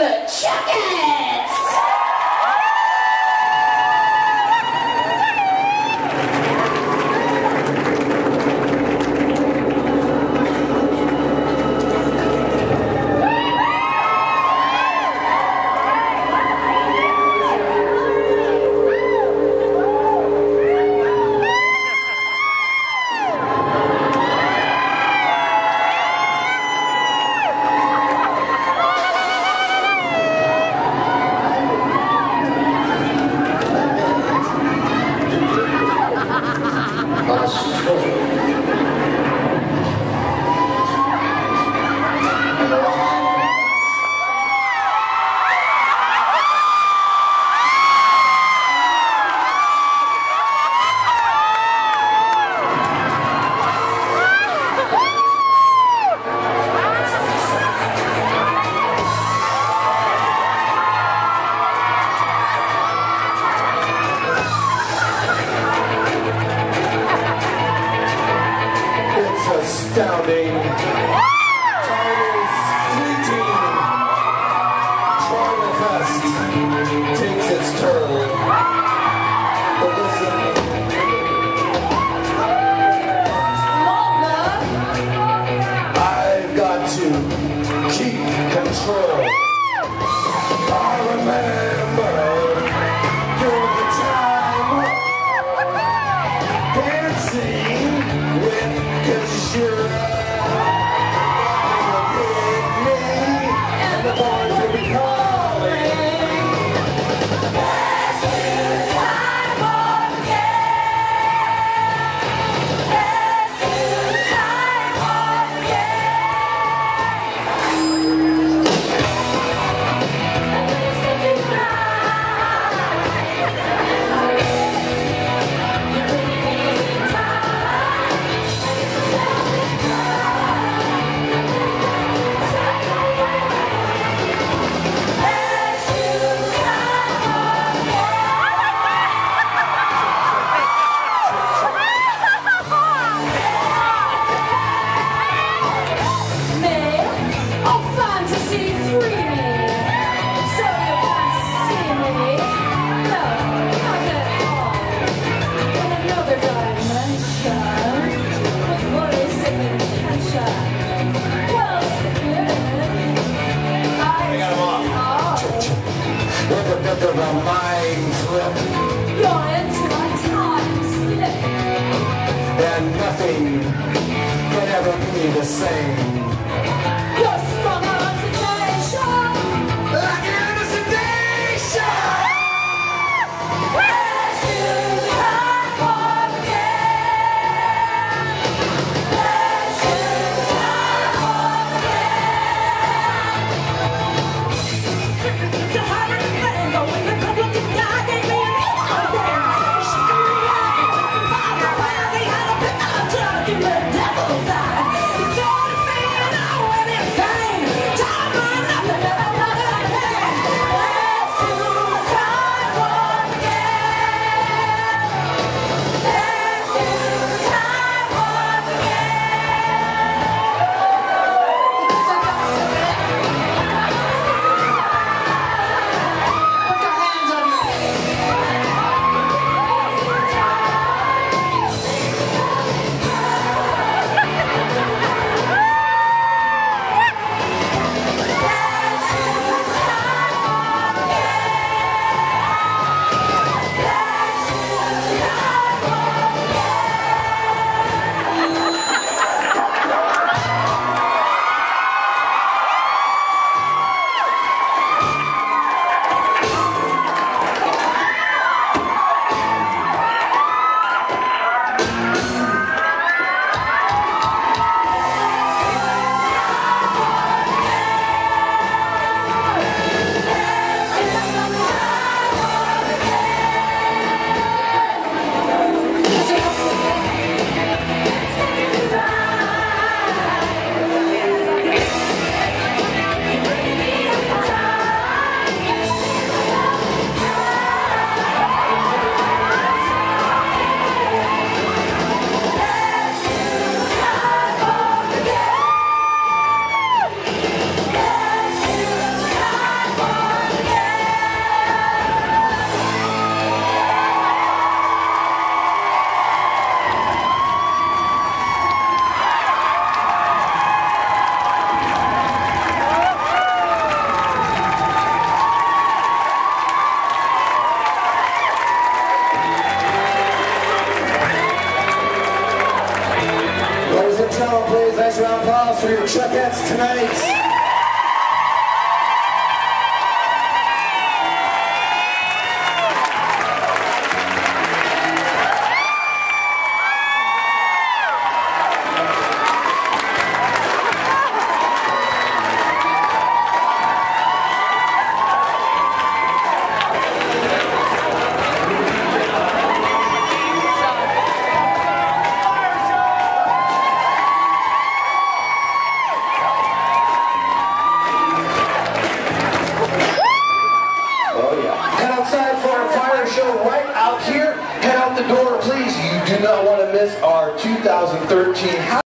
the chicken. astounding. mind slip. You're into my time slip. And nothing can ever be the same. Shallow, please. Nice round of applause for your Chuckettes tonight. The door, please. You do not want to miss our 2013